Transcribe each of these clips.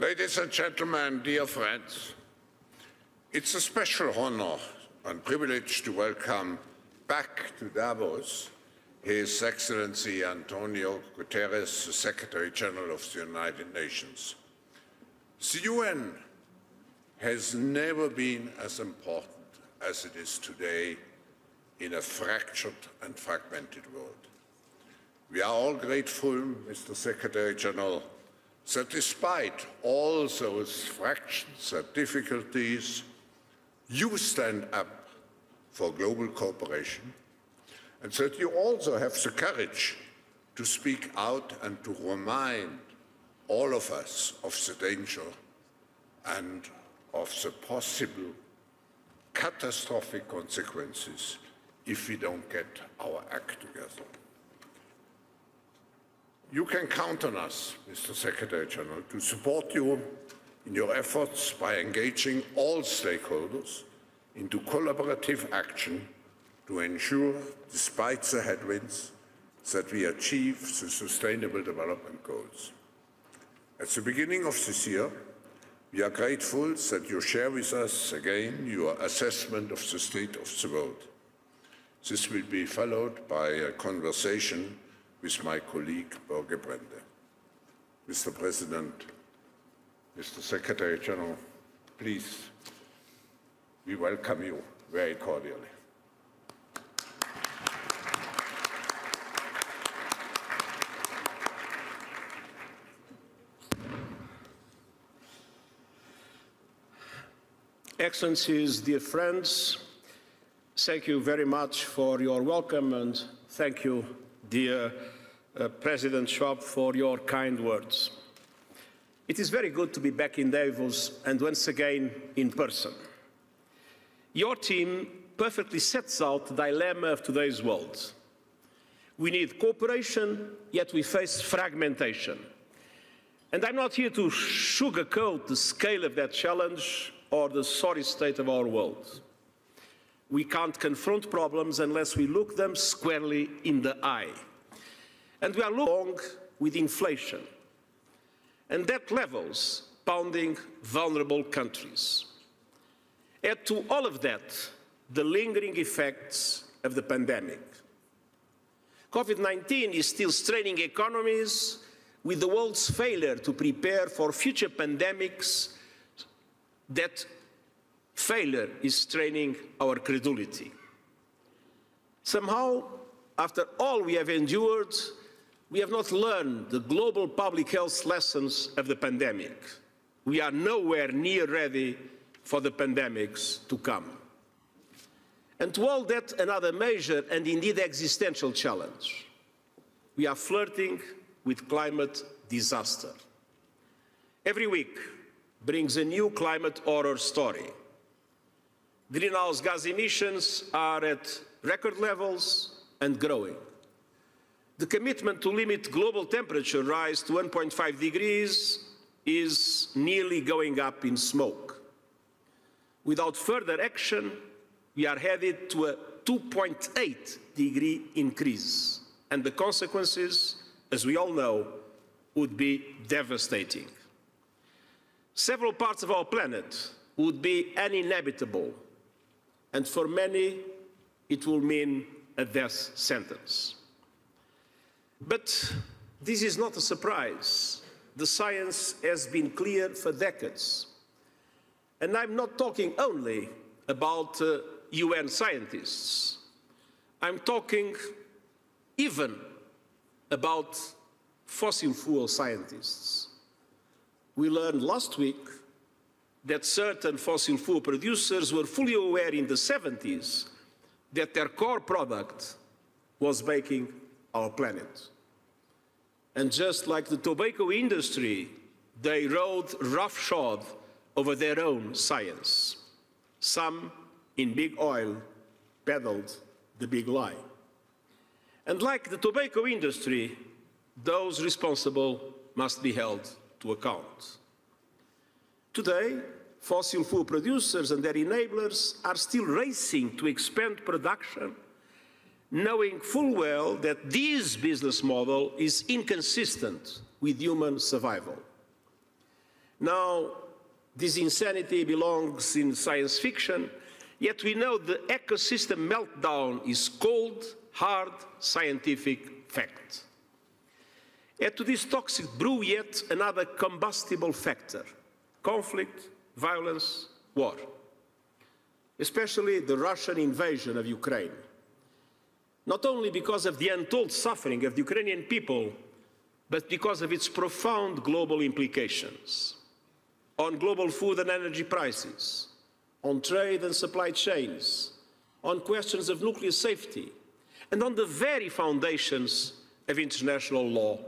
Ladies and gentlemen, dear friends, it's a special honor and privilege to welcome back to Davos His Excellency Antonio Guterres, the Secretary General of the United Nations. The UN has never been as important as it is today in a fractured and fragmented world. We are all grateful, Mr. Secretary General, that despite all those fractions and difficulties, you stand up for global cooperation and that you also have the courage to speak out and to remind all of us of the danger and of the possible catastrophic consequences if we don't get our act together. You can count on us, Mr. Secretary General, to support you in your efforts by engaging all stakeholders into collaborative action to ensure, despite the headwinds, that we achieve the Sustainable Development Goals. At the beginning of this year, we are grateful that you share with us again your assessment of the state of the world. This will be followed by a conversation with my colleague Borge Brende. Mr. President, Mr. Secretary General, please, we welcome you very cordially. Excellencies, dear friends, thank you very much for your welcome and thank you, dear uh, President Schwab, for your kind words. It is very good to be back in Davos and once again in person. Your team perfectly sets out the dilemma of today's world. We need cooperation, yet we face fragmentation. And I'm not here to sugarcoat the scale of that challenge or the sorry state of our world. We can't confront problems unless we look them squarely in the eye. And we are long with inflation. And debt levels pounding vulnerable countries. Add to all of that the lingering effects of the pandemic. COVID-19 is still straining economies with the world's failure to prepare for future pandemics that failure is straining our credulity. Somehow, after all we have endured, we have not learned the global public health lessons of the pandemic. We are nowhere near ready for the pandemics to come. And to all that, another major and indeed existential challenge. We are flirting with climate disaster. Every week brings a new climate horror story. Greenhouse gas emissions are at record levels and growing. The commitment to limit global temperature rise to 1.5 degrees is nearly going up in smoke. Without further action, we are headed to a 2.8 degree increase, and the consequences, as we all know, would be devastating. Several parts of our planet would be uninhabitable and for many it will mean a death sentence. But this is not a surprise. The science has been clear for decades. And I'm not talking only about uh, UN scientists. I'm talking even about fossil fuel scientists. We learned last week that certain fossil fuel producers were fully aware in the 70s that their core product was making our planet. And just like the tobacco industry, they rode roughshod over their own science. Some in big oil peddled the big lie. And like the tobacco industry, those responsible must be held to account. Today, fossil fuel producers and their enablers are still racing to expand production, knowing full well that this business model is inconsistent with human survival. Now, this insanity belongs in science fiction, yet we know the ecosystem meltdown is cold, hard, scientific fact. Add to this toxic brew yet another combustible factor conflict, violence, war. Especially the Russian invasion of Ukraine. Not only because of the untold suffering of the Ukrainian people, but because of its profound global implications on global food and energy prices, on trade and supply chains, on questions of nuclear safety, and on the very foundations of international law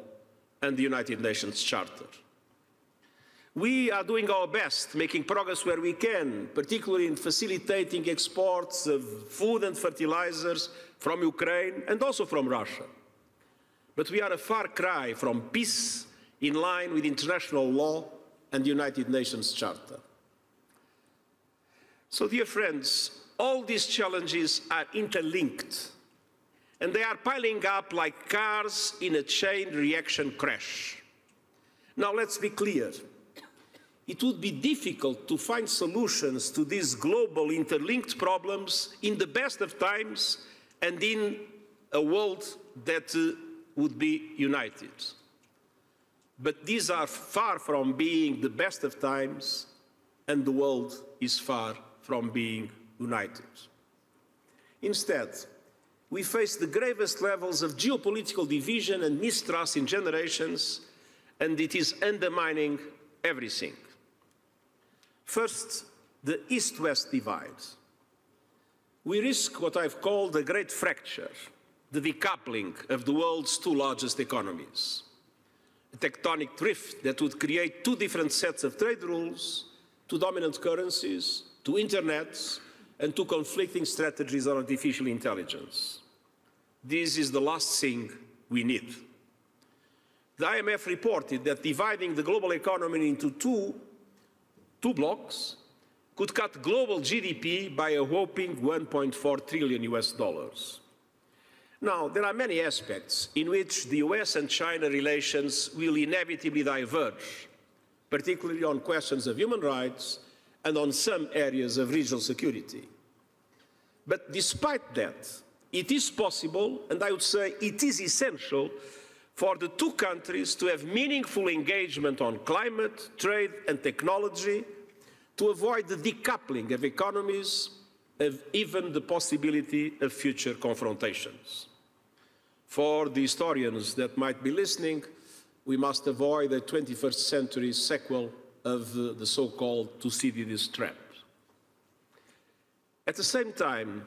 and the United Nations Charter. We are doing our best, making progress where we can, particularly in facilitating exports of food and fertilizers from Ukraine and also from Russia. But we are a far cry from peace in line with international law and the United Nations Charter. So, dear friends, all these challenges are interlinked and they are piling up like cars in a chain reaction crash. Now, let's be clear. It would be difficult to find solutions to these global interlinked problems in the best of times and in a world that uh, would be united. But these are far from being the best of times, and the world is far from being united. Instead, we face the gravest levels of geopolitical division and mistrust in generations, and it is undermining everything. First, the East West divide. We risk what I've called the great fracture, the decoupling of the world's two largest economies a tectonic rift that would create two different sets of trade rules, two dominant currencies, two internets, and two conflicting strategies on artificial intelligence. This is the last thing we need. The IMF reported that dividing the global economy into two, two blocks could cut global GDP by a whopping 1.4 trillion US dollars. Now, there are many aspects in which the US and China relations will inevitably diverge, particularly on questions of human rights and on some areas of regional security. But despite that, it is possible, and I would say it is essential, for the two countries to have meaningful engagement on climate, trade, and technology to avoid the decoupling of economies, of even the possibility of future confrontations. For the historians that might be listening, we must avoid a 21st century sequel of the, the so-called Thucydides trap. At the same time,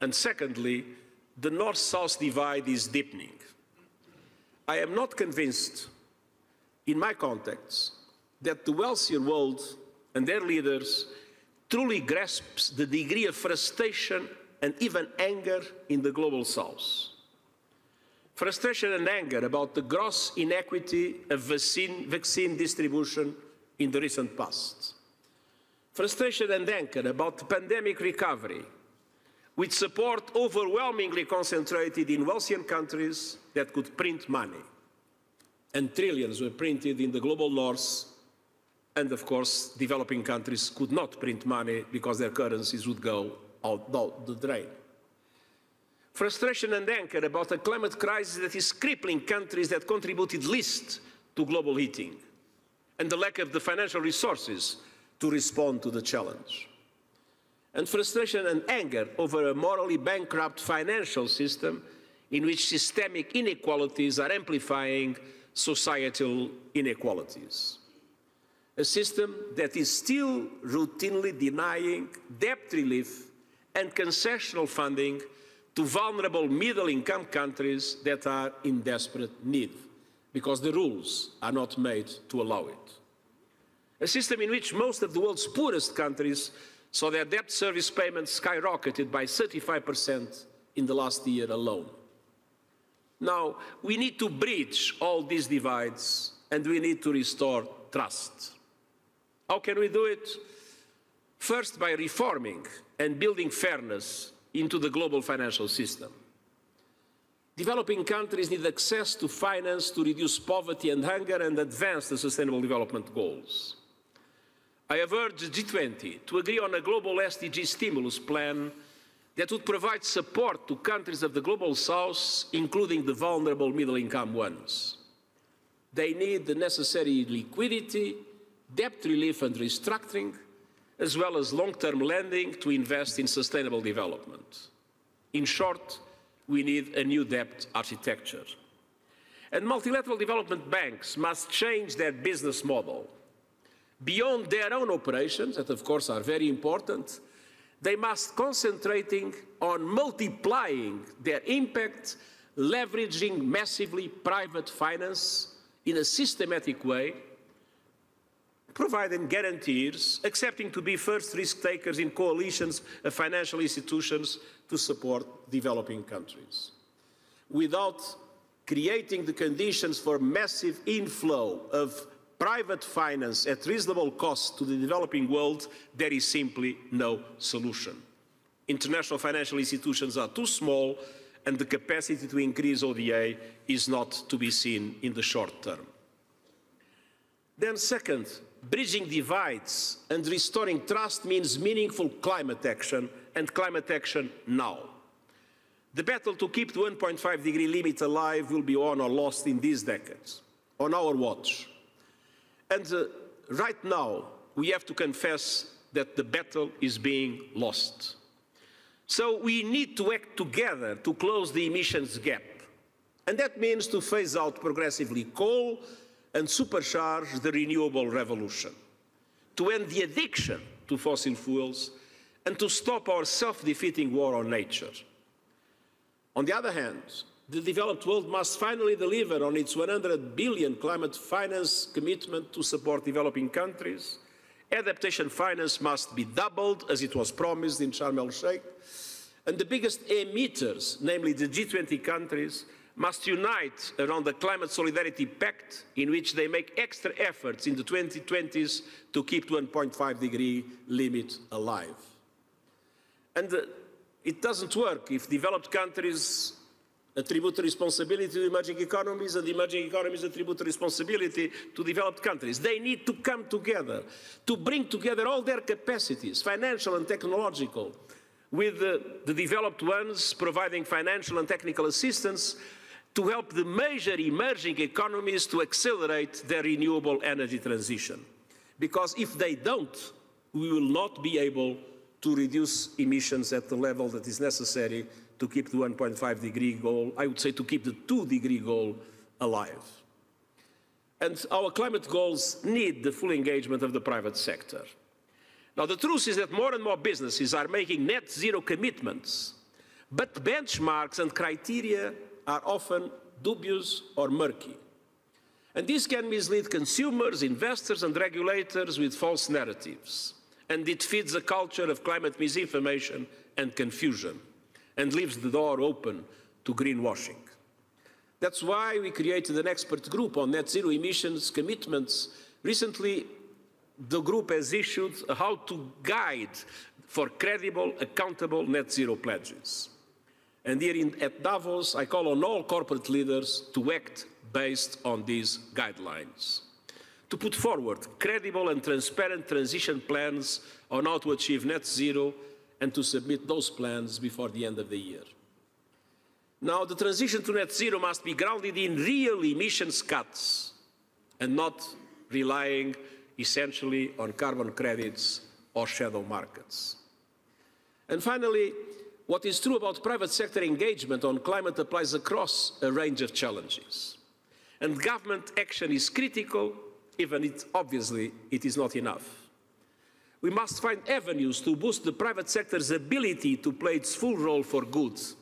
and secondly, the North-South divide is deepening. I am not convinced, in my contacts, that the wealthier world and their leaders truly grasps the degree of frustration and even anger in the global south frustration and anger about the gross inequity of vaccine, vaccine distribution in the recent past. Frustration and anger about the pandemic recovery, with support overwhelmingly concentrated in wealthier countries that could print money. And trillions were printed in the global north, and of course, developing countries could not print money because their currencies would go out the drain frustration and anger about a climate crisis that is crippling countries that contributed least to global heating, and the lack of the financial resources to respond to the challenge. And frustration and anger over a morally bankrupt financial system in which systemic inequalities are amplifying societal inequalities. A system that is still routinely denying debt relief and concessional funding to vulnerable middle-income countries that are in desperate need, because the rules are not made to allow it. A system in which most of the world's poorest countries saw their debt service payments skyrocketed by 35% in the last year alone. Now, we need to bridge all these divides and we need to restore trust. How can we do it? First, by reforming and building fairness into the global financial system. Developing countries need access to finance to reduce poverty and hunger and advance the Sustainable Development Goals. I have urged the G20 to agree on a global SDG stimulus plan that would provide support to countries of the global south, including the vulnerable middle income ones. They need the necessary liquidity, debt relief and restructuring, as well as long term lending to invest in sustainable development. In short, we need a new debt architecture. And multilateral development banks must change their business model. Beyond their own operations, that of course are very important, they must concentrating on multiplying their impact, leveraging massively private finance in a systematic way, providing guarantees, accepting to be first risk takers in coalitions of financial institutions to support developing countries. Without creating the conditions for massive inflow of private finance at reasonable cost to the developing world, there is simply no solution. International financial institutions are too small and the capacity to increase ODA is not to be seen in the short term. Then second, bridging divides and restoring trust means meaningful climate action and climate action now. The battle to keep the 1.5 degree limit alive will be won or lost in these decades, on our watch. And uh, right now, we have to confess that the battle is being lost. So we need to act together to close the emissions gap. And that means to phase out progressively coal and supercharge the renewable revolution, to end the addiction to fossil fuels, and to stop our self defeating war on nature. On the other hand, the developed world must finally deliver on its 100 billion climate finance commitment to support developing countries. Adaptation finance must be doubled, as it was promised in Sharm el Sheikh. And the biggest emitters, namely the G20 countries, must unite around the Climate Solidarity Pact, in which they make extra efforts in the 2020s to keep the 1.5 degree limit alive. And uh, it doesn't work if developed countries attribute responsibility to emerging economies and emerging economies attribute responsibility to developed countries. They need to come together to bring together all their capacities, financial and technological, with the, the developed ones providing financial and technical assistance to help the major emerging economies to accelerate their renewable energy transition. Because if they don't, we will not be able to reduce emissions at the level that is necessary to keep the 1.5 degree goal, I would say to keep the 2 degree goal alive. And our climate goals need the full engagement of the private sector. Now, the truth is that more and more businesses are making net zero commitments, but benchmarks and criteria are often dubious or murky. And this can mislead consumers, investors, and regulators with false narratives. And it feeds a culture of climate misinformation and confusion and leaves the door open to greenwashing. That's why we created an expert group on net zero emissions commitments. Recently, the group has issued a how to guide for credible, accountable net zero pledges. And here in, at Davos, I call on all corporate leaders to act based on these guidelines. To put forward credible and transparent transition plans on how to achieve net zero and to submit those plans before the end of the year. Now, the transition to net zero must be grounded in real emissions cuts and not relying essentially on carbon credits or shadow markets. And finally, what is true about private sector engagement on climate applies across a range of challenges. And government action is critical, even if obviously it is not enough. We must find avenues to boost the private sector's ability to play its full role for goods.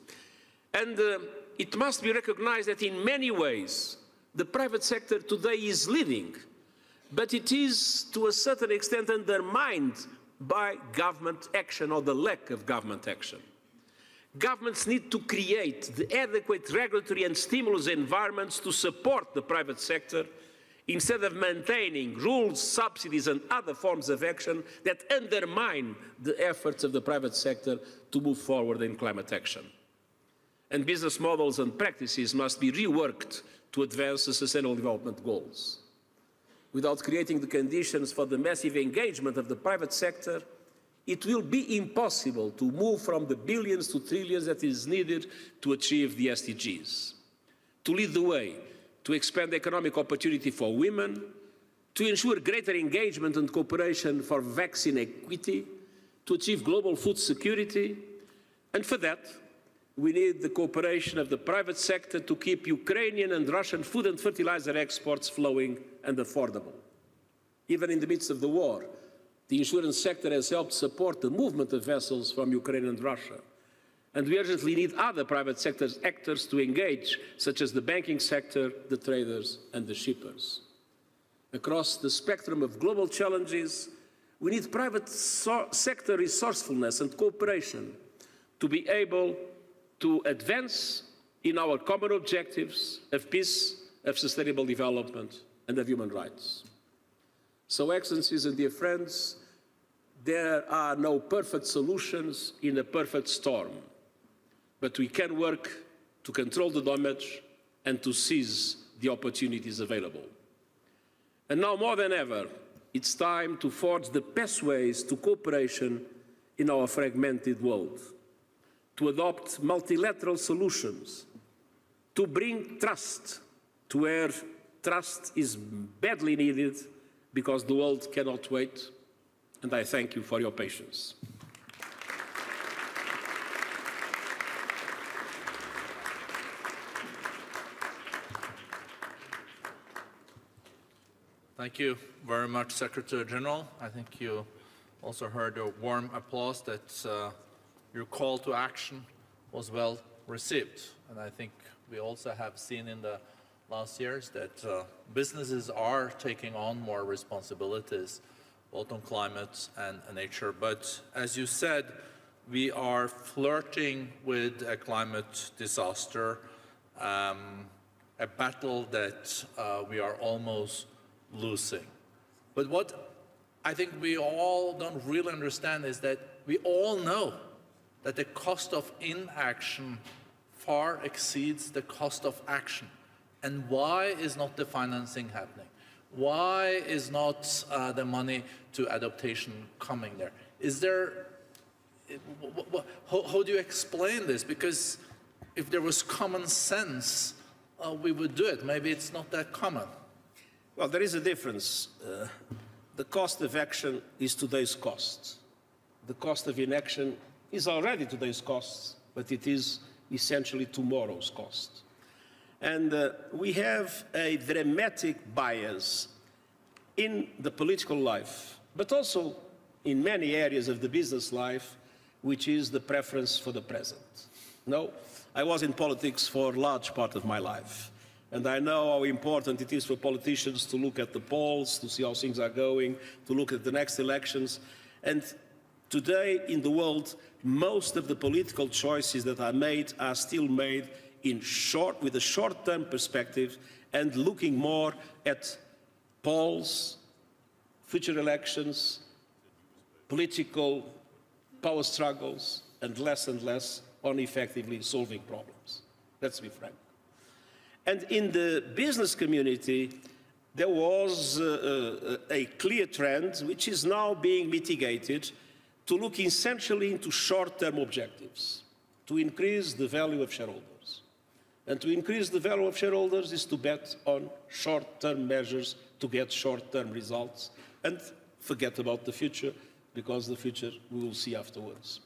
And uh, it must be recognized that in many ways, the private sector today is leading, but it is to a certain extent undermined by government action or the lack of government action. Governments need to create the adequate regulatory and stimulus environments to support the private sector instead of maintaining rules, subsidies, and other forms of action that undermine the efforts of the private sector to move forward in climate action. And business models and practices must be reworked to advance the Sustainable Development Goals. without creating the conditions for the massive engagement of the private sector, it will be impossible to move from the billions to trillions that is needed to achieve the SDGs. To lead the way, to expand economic opportunity for women, to ensure greater engagement and cooperation for vaccine equity, to achieve global food security, and for that, we need the cooperation of the private sector to keep Ukrainian and Russian food and fertilizer exports flowing and affordable. Even in the midst of the war, the insurance sector has helped support the movement of vessels from Ukraine and Russia. And we urgently need other private sector actors to engage, such as the banking sector, the traders, and the shippers. Across the spectrum of global challenges, we need private so sector resourcefulness and cooperation to be able to advance in our common objectives of peace, of sustainable development, and of human rights. So, Excellencies and dear friends, there are no perfect solutions in a perfect storm, but we can work to control the damage and to seize the opportunities available. And now more than ever, it's time to forge the best ways to cooperation in our fragmented world, to adopt multilateral solutions, to bring trust to where trust is badly needed because the world cannot wait. And I thank you for your patience. Thank you very much, Secretary General. I think you also heard a warm applause that uh, your call to action was well received. And I think we also have seen in the last years that uh, businesses are taking on more responsibilities, both on climate and nature. But as you said, we are flirting with a climate disaster, um, a battle that uh, we are almost losing. But what I think we all don't really understand is that we all know that the cost of inaction far exceeds the cost of action. And why is not the financing happening? Why is not uh, the money to adaptation coming there? Is there, how, how, do you explain this? Because if there was common sense, uh, we would do it. Maybe it's not that common. Well, there is a difference. Uh, the cost of action is today's cost. The cost of inaction is already today's cost, but it is essentially tomorrow's cost. And uh, we have a dramatic bias in the political life, but also in many areas of the business life, which is the preference for the present. No, I was in politics for a large part of my life. And I know how important it is for politicians to look at the polls, to see how things are going, to look at the next elections. And today in the world, most of the political choices that are made are still made in short, with a short-term perspective and looking more at polls, future elections, political power struggles, and less and less on effectively solving problems. Let's be frank. And in the business community, there was uh, uh, a clear trend, which is now being mitigated, to look essentially into short-term objectives, to increase the value of shareholders. And to increase the value of shareholders is to bet on short-term measures to get short-term results and forget about the future, because the future we will see afterwards.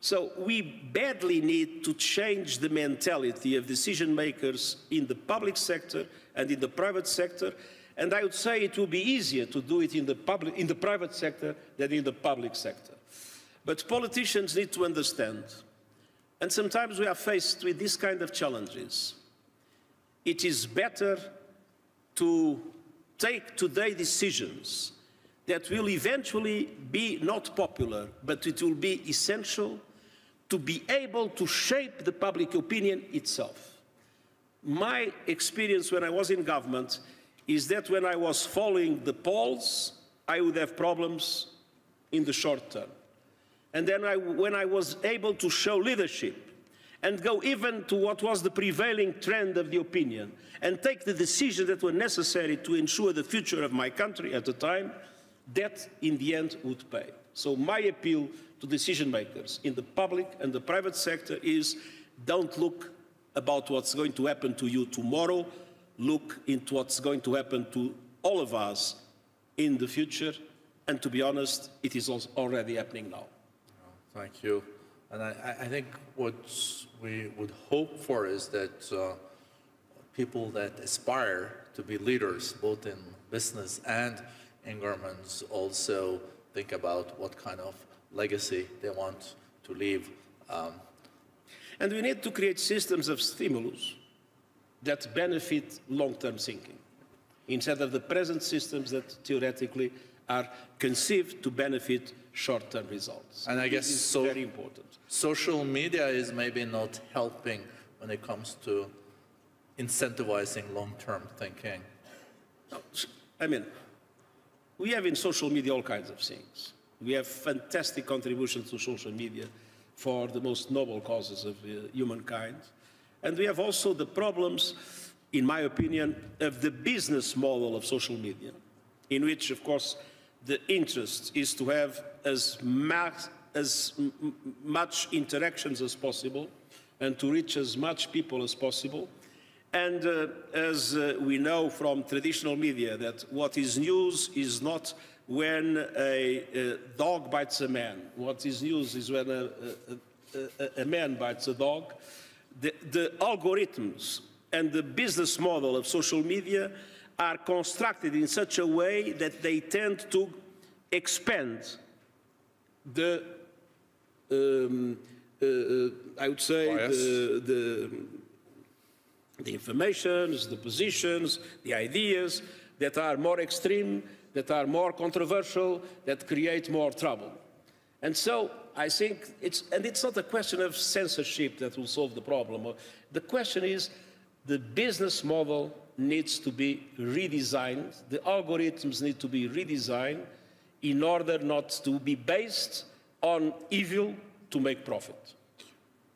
So we badly need to change the mentality of decision makers in the public sector and in the private sector. And I would say it will be easier to do it in the, public, in the private sector than in the public sector. But politicians need to understand, and sometimes we are faced with this kind of challenges. It is better to take today decisions that will eventually be not popular, but it will be essential to be able to shape the public opinion itself. My experience when I was in government is that when I was following the polls, I would have problems in the short term. And then I, when I was able to show leadership and go even to what was the prevailing trend of the opinion and take the decisions that were necessary to ensure the future of my country at the time, that in the end would pay. So my appeal to decision makers in the public and the private sector is don't look about what's going to happen to you tomorrow, look into what's going to happen to all of us in the future. And to be honest, it is already happening now. Thank you. And I, I think what we would hope for is that uh, people that aspire to be leaders, both in business and in governments, also think about what kind of legacy they want to leave. Um, and we need to create systems of stimulus that benefit long-term thinking, instead of the present systems that theoretically are conceived to benefit short-term results. And I guess so, very important. Social media is maybe not helping when it comes to incentivizing long-term thinking. I mean, we have in social media all kinds of things. We have fantastic contributions to social media for the most noble causes of uh, humankind. And we have also the problems, in my opinion, of the business model of social media, in which, of course, the interest is to have as, as much interactions as possible and to reach as much people as possible. And uh, as uh, we know from traditional media that what is news is not when a, a, dog bites a man. What is news is when a, a, a man bites a dog. The, the algorithms and the business model of social media are constructed in such a way that they tend to expand the, um, uh, uh, I would say, the, the, the informations, the positions, the ideas that are more extreme, that are more controversial, that create more trouble. And so I think it's, and it's not a question of censorship that will solve the problem. The question is the business model needs to be redesigned, the algorithms need to be redesigned in order not to be based on evil to make profit.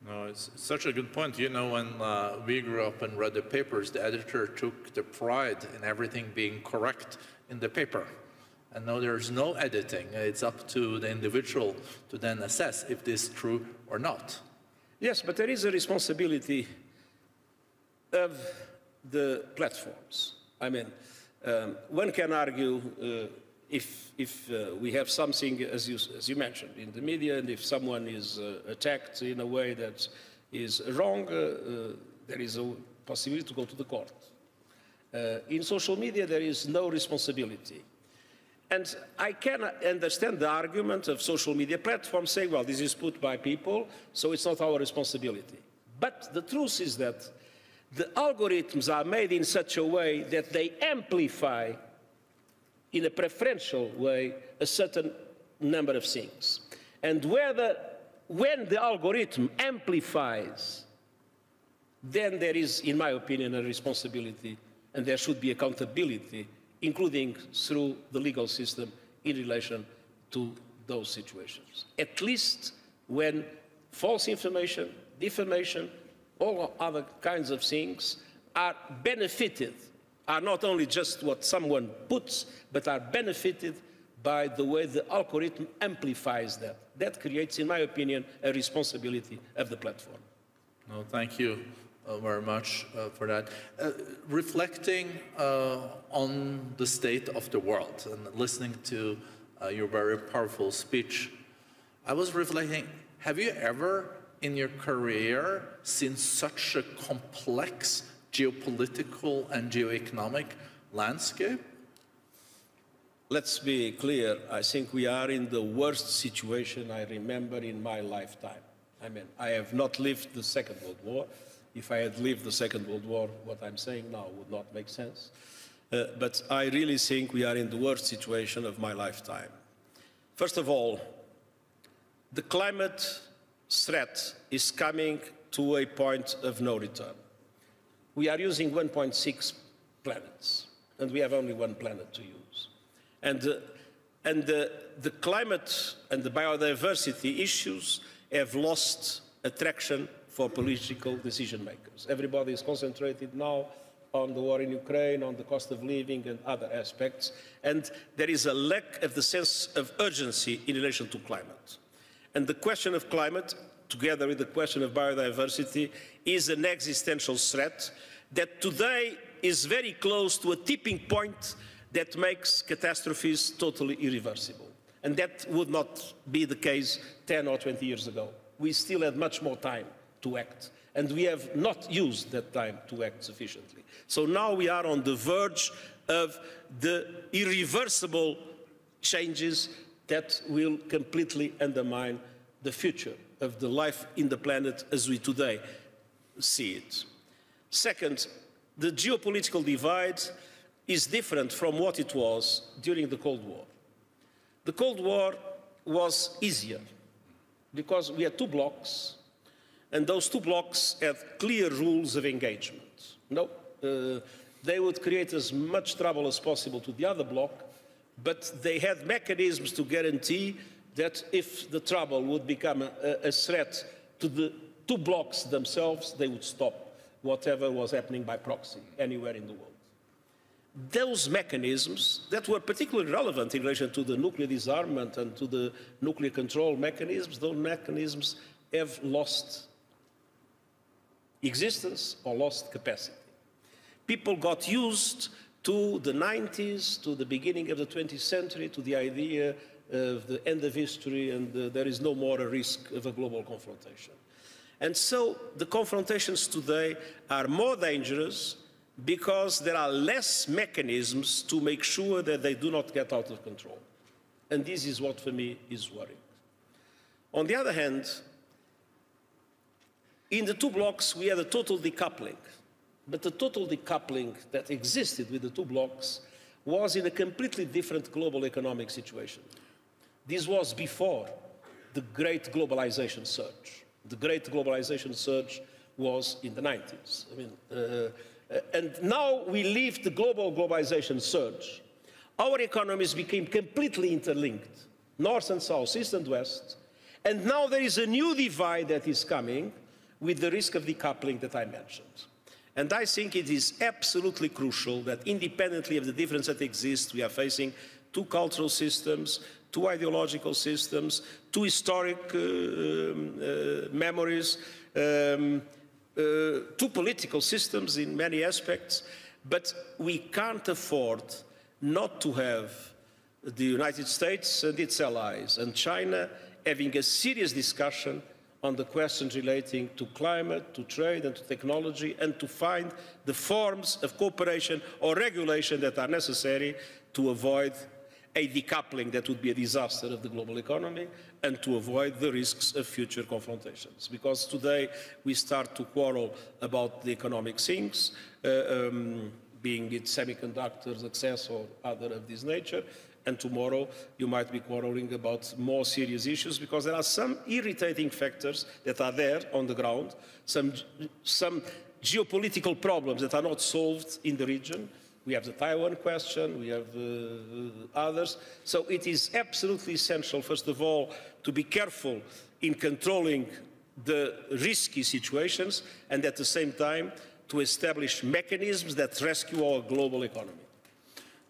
No, it's such a good point. You know, when uh, we grew up and read the papers, the editor took the pride in everything being correct in the paper. And now there's no editing. It's up to the individual to then assess if this is true or not. Yes, but there is a responsibility of the platforms. I mean, um, one can argue uh, if, if uh, we have something, as you, as you mentioned, in the media, and if someone is uh, attacked in a way that is wrong, uh, uh, there is a possibility to go to the court. Uh, in social media, there is no responsibility. And I can understand the argument of social media platforms saying, well, this is put by people, so it's not our responsibility. But the truth is that the algorithms are made in such a way that they amplify in a preferential way a certain number of things. And whether, when the algorithm amplifies, then there is, in my opinion, a responsibility and there should be accountability, including through the legal system in relation to those situations. At least when false information, defamation, all other kinds of things are benefited are not only just what someone puts, but are benefited by the way the algorithm amplifies that. That creates, in my opinion, a responsibility of the platform. No, thank you uh, very much uh, for that. Uh, reflecting uh, on the state of the world and listening to uh, your very powerful speech, I was reflecting, have you ever in your career seen such a complex geopolitical and geoeconomic landscape? Let's be clear. I think we are in the worst situation I remember in my lifetime. I mean, I have not lived the Second World War. If I had lived the Second World War, what I'm saying now would not make sense. Uh, but I really think we are in the worst situation of my lifetime. First of all, the climate threat is coming to a point of no return we are using 1.6 planets, and we have only one planet to use. And, uh, and uh, the climate and the biodiversity issues have lost attraction for political decision makers. Everybody is concentrated now on the war in Ukraine, on the cost of living and other aspects, and there is a lack of the sense of urgency in relation to climate. And the question of climate, together with the question of biodiversity, is an existential threat that today is very close to a tipping point that makes catastrophes totally irreversible. And that would not be the case 10 or 20 years ago. We still had much more time to act, and we have not used that time to act sufficiently. So now we are on the verge of the irreversible changes that will completely undermine the future of the life in the planet as we today see it. Second, the geopolitical divide is different from what it was during the Cold War. The Cold War was easier because we had two blocks, and those two blocks had clear rules of engagement. No, uh, they would create as much trouble as possible to the other bloc, but they had mechanisms to guarantee that if the trouble would become a, a threat to the two blocks themselves, they would stop whatever was happening by proxy anywhere in the world. Those mechanisms that were particularly relevant in relation to the nuclear disarmament and to the nuclear control mechanisms, those mechanisms have lost existence or lost capacity. People got used to the 90s, to the beginning of the 20th century, to the idea of the end of history and uh, there is no more a risk of a global confrontation. And so the confrontations today are more dangerous because there are less mechanisms to make sure that they do not get out of control. And this is what for me is worrying. On the other hand, in the two blocks we had a total decoupling. But the total decoupling that existed with the two blocks was in a completely different global economic situation. This was before the great globalization surge. The great globalization surge was in the 90s. I mean, uh, and now we leave the global globalization surge. Our economies became completely interlinked, north and south, east and west. And now there is a new divide that is coming with the risk of decoupling that I mentioned. And I think it is absolutely crucial that independently of the difference that exists, we are facing two cultural systems, two ideological systems, two historic uh, um, uh, memories, um, uh, two political systems in many aspects, but we can't afford not to have the United States and its allies and China having a serious discussion on the questions relating to climate, to trade and to technology, and to find the forms of cooperation or regulation that are necessary to avoid a decoupling that would be a disaster of the global economy and to avoid the risks of future confrontations. Because today we start to quarrel about the economic things, uh, um, being it semiconductors, access or other of this nature, and tomorrow you might be quarreling about more serious issues because there are some irritating factors that are there on the ground, some, some geopolitical problems that are not solved in the region. We have the Taiwan question, we have uh, others. So it is absolutely essential, first of all, to be careful in controlling the risky situations and at the same time to establish mechanisms that rescue our global economy.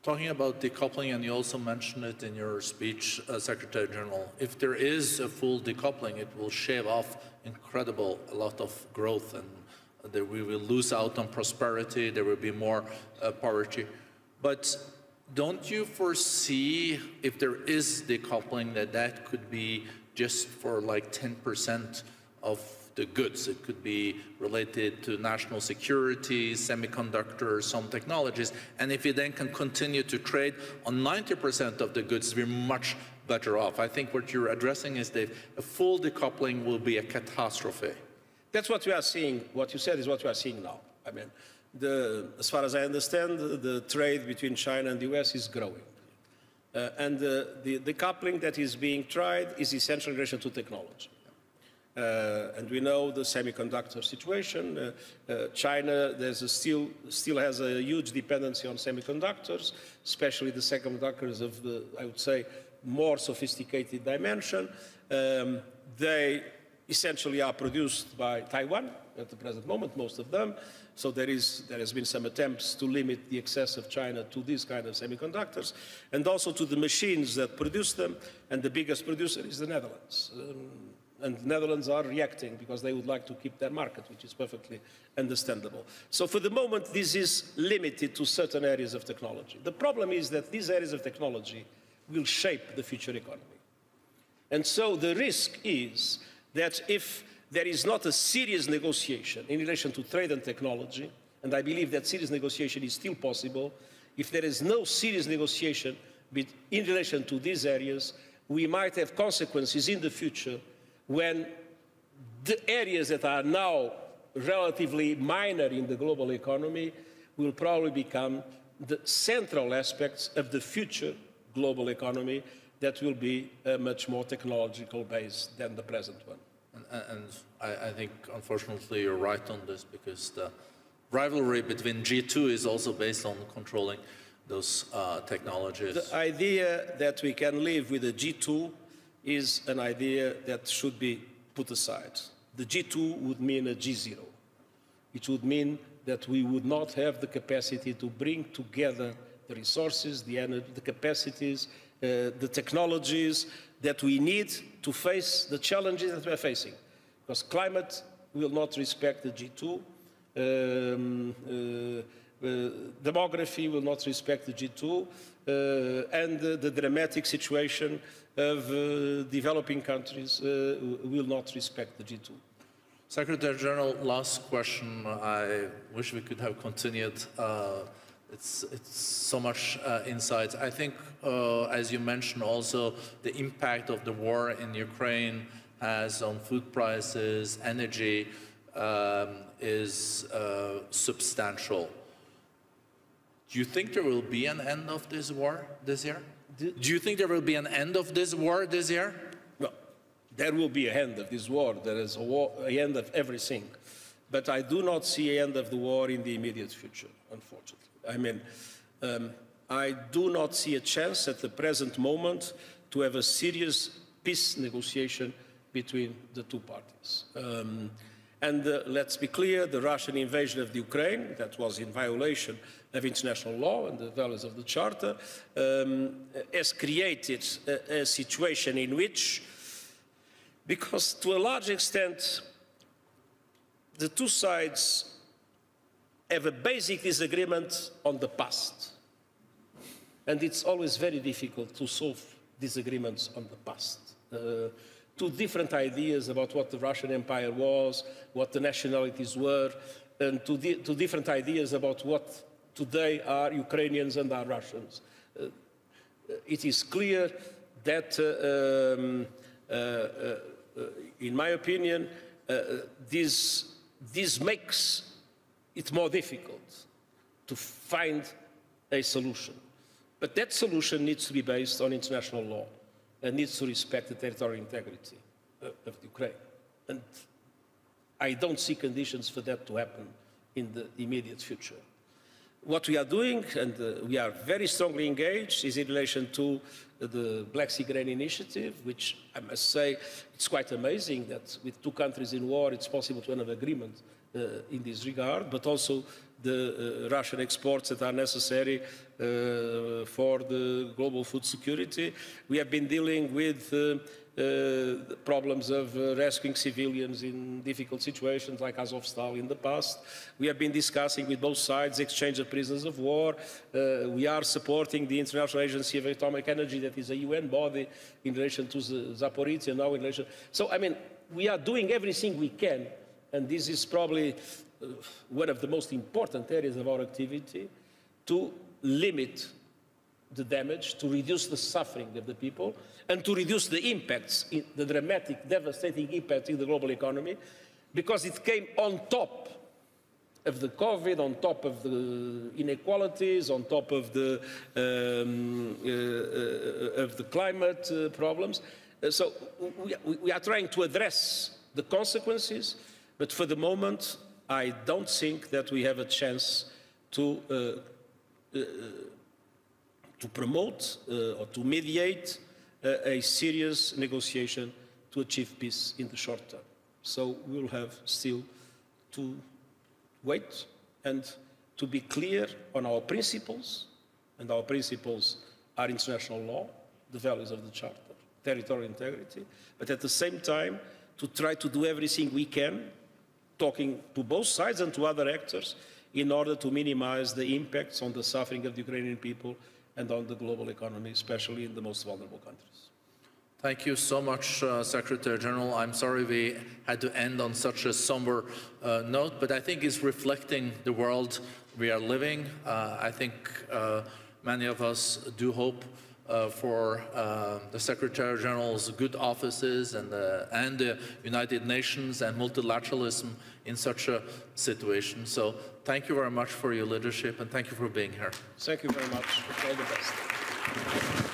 Talking about decoupling, and you also mentioned it in your speech, uh, Secretary General, if there is a full decoupling, it will shave off incredible a lot of growth and there we will lose out on prosperity, there will be more uh, poverty. But don't you foresee, if there is decoupling, that that could be just for like 10% of the goods. It could be related to national security, semiconductors, some technologies. And if you then can continue to trade on 90% of the goods, we're much better off. I think what you're addressing is that a full decoupling will be a catastrophe. That's what we are seeing. What you said is what we are seeing now. I mean, the, as far as I understand, the trade between China and the US is growing. Uh, and uh, the coupling that is being tried is essential in relation to technology. Uh, and we know the semiconductor situation. Uh, uh, China still, still has a huge dependency on semiconductors, especially the semiconductors of the, I would say, more sophisticated dimension. Um, they essentially are produced by Taiwan at the present moment, most of them. So there, is, there has been some attempts to limit the access of China to these kind of semiconductors and also to the machines that produce them. And the biggest producer is the Netherlands. Um, and the Netherlands are reacting because they would like to keep their market, which is perfectly understandable. So for the moment, this is limited to certain areas of technology. The problem is that these areas of technology will shape the future economy. And so the risk is that if there is not a serious negotiation in relation to trade and technology, and I believe that serious negotiation is still possible, if there is no serious negotiation in relation to these areas, we might have consequences in the future when the areas that are now relatively minor in the global economy will probably become the central aspects of the future global economy that will be uh, much more technological based than the present one. And, and I, I, think, unfortunately, you're right on this because the rivalry between G2 is also based on controlling those uh, technologies. The idea that we can live with a G2 is an idea that should be put aside. The G2 would mean a G0. It would mean that we would not have the capacity to bring together the resources, the energy, the capacities, the technologies that we need to face the challenges that we're facing. Because climate will not respect the G2, um, uh, uh, demography will not respect the G2, uh, and the dramatic situation of uh, developing countries uh, will not respect the G2. Secretary General, last question. I wish we could have continued. Uh, it's, it's, so much uh, insight. I think, uh, as you mentioned also, the impact of the war in Ukraine has on food prices, energy, um, is uh, substantial. Do you think there will be an end of this war this year? Do you think there will be an end of this war this year? No, there will be an end of this war. There is a war, an end of everything. But I do not see an end of the war in the immediate future, unfortunately. I mean, um, I do not see a chance at the present moment to have a serious peace negotiation between the two parties. Um, and uh, let's be clear, the Russian invasion of the Ukraine, that was in violation of international law and the values of the Charter, um, has created a, a situation in which, because to a large extent, the two sides have a basic disagreement on the past. And it's always very difficult to solve disagreements on the past. Uh, two different ideas about what the Russian Empire was, what the nationalities were, and two, di two different ideas about what today are Ukrainians and are Russians. Uh, it is clear that, uh, um, uh, uh in my opinion, uh, this, this makes it more difficult to find a solution. But that solution needs to be based on international law and needs to respect the territorial integrity of Ukraine. And I don't see conditions for that to happen in the immediate future. What we are doing, and uh, we are very strongly engaged, is in relation to the Black Sea Grain Initiative, which I must say it's quite amazing that with two countries in war it's possible to have an agreement uh, in this regard, but also the uh, Russian exports that are necessary uh, for the global food security. We have been dealing with uh, problems of uh, rescuing civilians in difficult situations like Azovstal in the past. We have been discussing with both sides the exchange of prisoners of war. Uh, we are supporting the International Agency of Atomic Energy that is a UN body in relation to Zaporizhia now in relation. So, I mean, we are doing everything we can and this is probably uh, one of the most important areas of our activity to limit the damage, to reduce the suffering of the people, and to reduce the impacts, the dramatic, devastating impacts in the global economy, because it came on top of the COVID, on top of the inequalities, on top of the, um, uh, uh, of the climate uh, problems. Uh, so we, we, are trying to address the consequences, but for the moment, I don't think that we have a chance to, uh, uh, to promote or to mediate a serious negotiation to achieve peace in the short term. So we'll have still to wait and to be clear on our principles, and our principles are international law, the values of the Charter, territorial integrity, but at the same time to try to do everything we can, talking to both sides and to other actors, in order to minimize the impacts on the suffering of the Ukrainian people and on the global economy, especially in the most vulnerable countries. Thank you so much, uh, Secretary General. I'm sorry we had to end on such a somber uh, note, but I think it's reflecting the world we are living. Uh, I think uh, many of us do hope uh, for uh, the Secretary General's good offices and, the and the United Nations and multilateralism in such a situation. So thank you very much for your leadership and thank you for being here. Thank you very much. All the best.